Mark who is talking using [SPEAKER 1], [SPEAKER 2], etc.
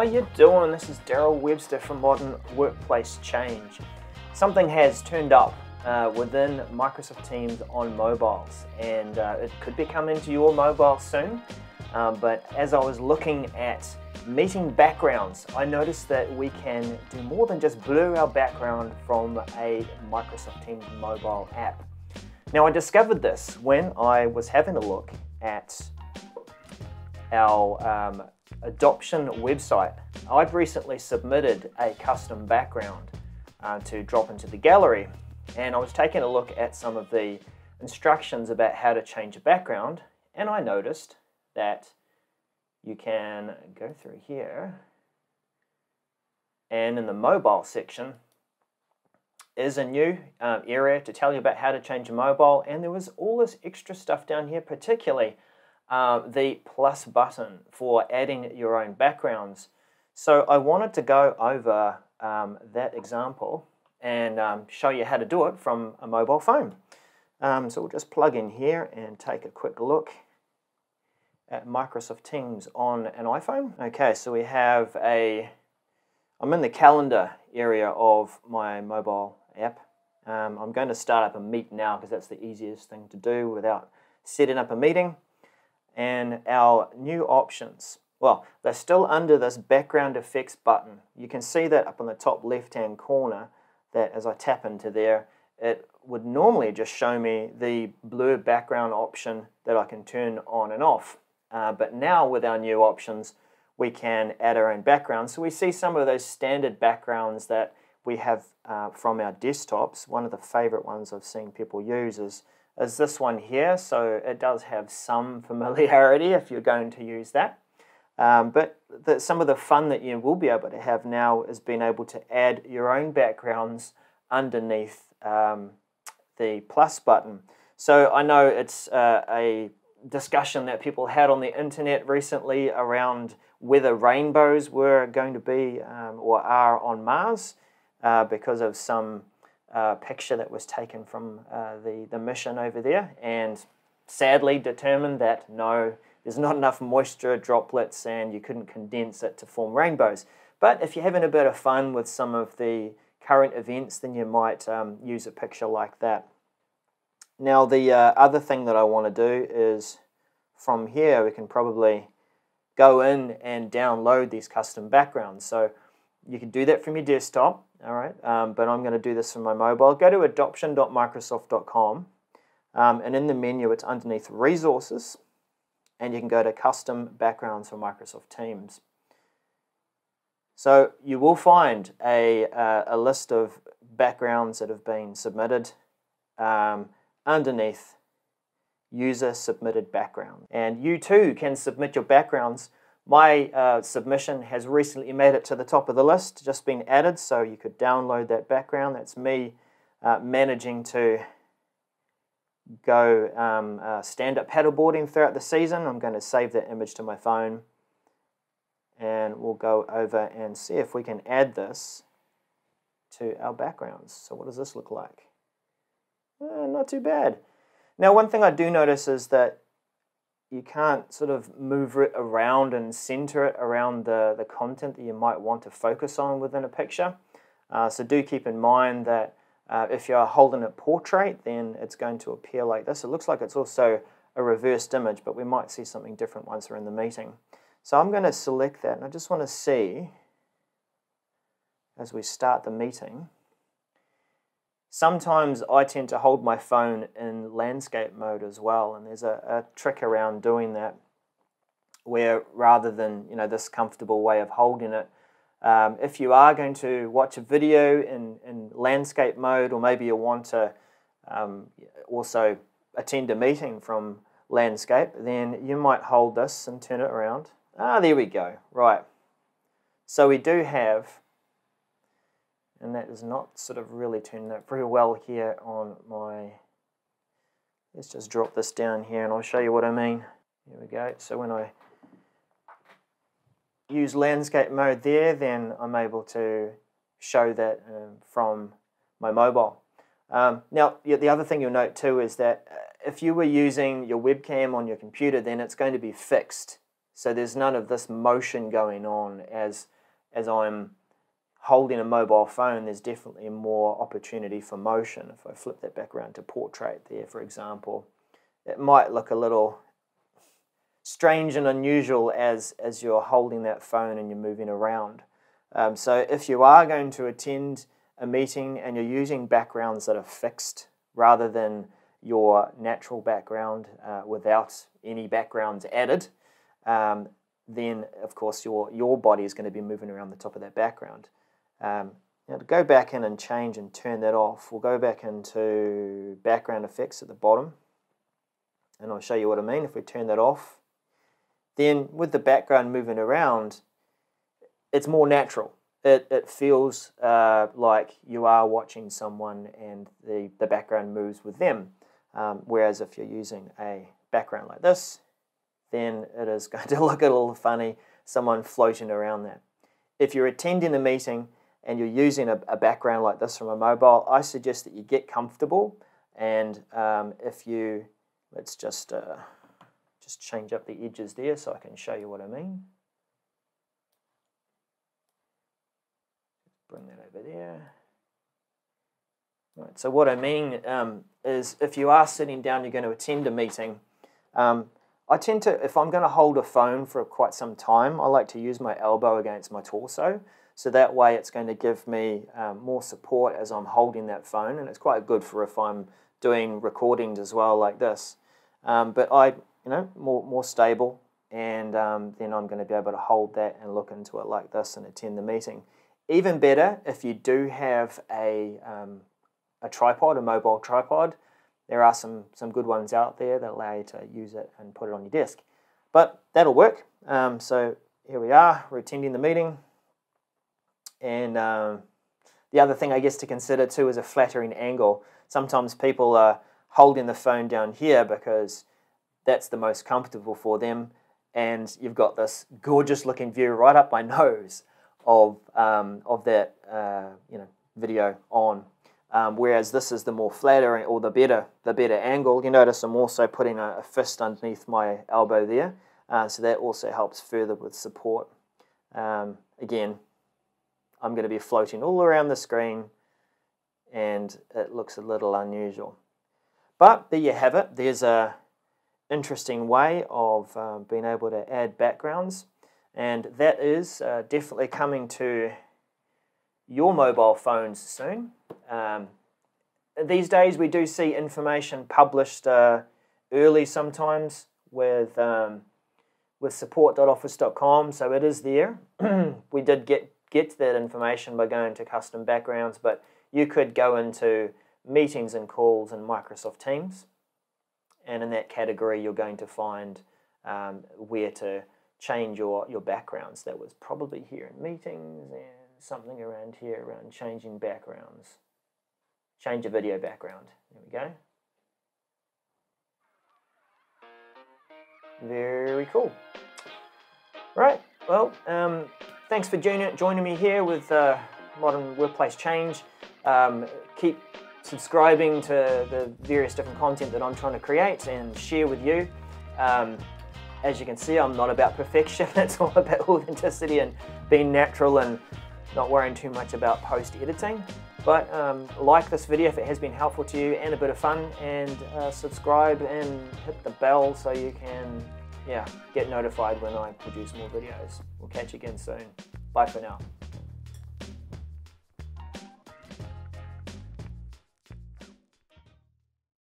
[SPEAKER 1] How you doing? This is Daryl Webster from Modern Workplace Change. Something has turned up uh, within Microsoft Teams on mobiles, and uh, it could be coming to your mobile soon. Um, but as I was looking at meeting backgrounds, I noticed that we can do more than just blur our background from a Microsoft Teams mobile app. Now, I discovered this when I was having a look at our um, adoption website. I've recently submitted a custom background uh, to drop into the gallery, and I was taking a look at some of the instructions about how to change a background, and I noticed that you can go through here, and in the mobile section is a new um, area to tell you about how to change a mobile, and there was all this extra stuff down here, particularly uh, the plus button for adding your own backgrounds. So I wanted to go over um, that example and um, show you how to do it from a mobile phone. Um, so we'll just plug in here and take a quick look at Microsoft Teams on an iPhone. Okay, so we have a, I'm in the calendar area of my mobile app. Um, I'm going to start up a meet now because that's the easiest thing to do without setting up a meeting and our new options. Well, they're still under this background effects button. You can see that up on the top left hand corner that as I tap into there, it would normally just show me the blur background option that I can turn on and off. Uh, but now with our new options, we can add our own background. So we see some of those standard backgrounds that we have uh, from our desktops. One of the favorite ones I've seen people use is is this one here. So it does have some familiarity if you're going to use that. Um, but the, some of the fun that you will be able to have now is being able to add your own backgrounds underneath um, the plus button. So I know it's uh, a discussion that people had on the internet recently around whether rainbows were going to be um, or are on Mars uh, because of some uh, picture that was taken from uh, the, the mission over there and sadly determined that no, there's not enough moisture droplets and you couldn't condense it to form rainbows. But if you're having a bit of fun with some of the current events, then you might um, use a picture like that. Now the uh, other thing that I want to do is from here we can probably go in and download these custom backgrounds. So you can do that from your desktop all right? Um, but I'm going to do this from my mobile. Go to adoption.microsoft.com, um, and in the menu, it's underneath Resources, and you can go to Custom Backgrounds for Microsoft Teams. So you will find a, uh, a list of backgrounds that have been submitted um, underneath User Submitted Background. And you too can submit your backgrounds my uh, submission has recently made it to the top of the list, just been added, so you could download that background. That's me uh, managing to go um, uh, stand-up paddleboarding throughout the season. I'm going to save that image to my phone and we'll go over and see if we can add this to our backgrounds. So what does this look like? Eh, not too bad. Now one thing I do notice is that you can't sort of move it around and center it around the, the content that you might want to focus on within a picture. Uh, so do keep in mind that uh, if you're holding a portrait, then it's going to appear like this. It looks like it's also a reversed image, but we might see something different once we're in the meeting. So I'm going to select that, and I just want to see, as we start the meeting, Sometimes I tend to hold my phone in landscape mode as well, and there's a, a trick around doing that where rather than you know this comfortable way of holding it, um, if you are going to watch a video in, in landscape mode, or maybe you want to um, also attend a meeting from landscape, then you might hold this and turn it around. Ah, there we go. Right. So we do have and that is not sort of really turning out very well here on my let's just drop this down here and I'll show you what I mean. Here we go. So when I use landscape mode there then I'm able to show that um, from my mobile. Um, now the other thing you'll note too is that uh, if you were using your webcam on your computer then it's going to be fixed. So there's none of this motion going on as as I'm holding a mobile phone. There's definitely more opportunity for motion. If I flip that back around to portrait there, for example, it might look a little strange and unusual as as you're holding that phone and you're moving around. Um, so if you are going to attend a meeting and you're using backgrounds that are fixed rather than your natural background uh, without any backgrounds added, um, then of course your, your body is going to be moving around the top of that background. Um, now to go back in and change and turn that off, we'll go back into background effects at the bottom and I'll show you what I mean. If we turn that off, then with the background moving around, it's more natural. It, it feels uh, like you are watching someone and the, the background moves with them. Um, whereas if you're using a background like this, then it is going to look a little funny, someone floating around there. If you're attending a meeting and you're using a, a background like this from a mobile, I suggest that you get comfortable and um, if you, let's just, uh, just change up the edges there so I can show you what I mean. Bring that over there. Right, so what I mean um, is if you are sitting down, you're going to attend a meeting, um, I tend to, if I'm going to hold a phone for quite some time, I like to use my elbow against my torso. So that way it's going to give me um, more support as I'm holding that phone. And it's quite good for if I'm doing recordings as well like this. Um, but I, you know, more, more stable. And um, then I'm going to be able to hold that and look into it like this and attend the meeting. Even better if you do have a, um, a tripod, a mobile tripod, there are some, some good ones out there that allow you to use it and put it on your desk. But that'll work. Um, so here we are, we're attending the meeting. And um, the other thing I guess to consider too is a flattering angle. Sometimes people are holding the phone down here because that's the most comfortable for them. And you've got this gorgeous looking view right up my nose of, um, of that uh, you know, video on um, whereas this is the more flattering or the better the better angle. You notice I'm also putting a, a fist underneath my elbow there, uh, so that also helps further with support. Um, again, I'm going to be floating all around the screen, and it looks a little unusual. But there you have it. There's a interesting way of uh, being able to add backgrounds, and that is uh, definitely coming to your mobile phones soon. Um, these days, we do see information published uh, early sometimes with um, with support.office.com, so it is there. we did get get that information by going to custom backgrounds, but you could go into meetings and calls in Microsoft Teams, and in that category, you're going to find um, where to change your your backgrounds. That was probably here in meetings and something around here around changing backgrounds. Change a video background. There we go. Very cool. Right, well, um, thanks for joining, me here with uh, Modern Workplace Change. Um, keep subscribing to the various different content that I'm trying to create and share with you. Um, as you can see, I'm not about perfection. It's all about authenticity and being natural and not worrying too much about post editing. But um, like this video if it has been helpful to you and a bit of fun, and uh, subscribe and hit the bell so you can yeah, get notified when I produce more videos. We'll catch you again soon. Bye for now.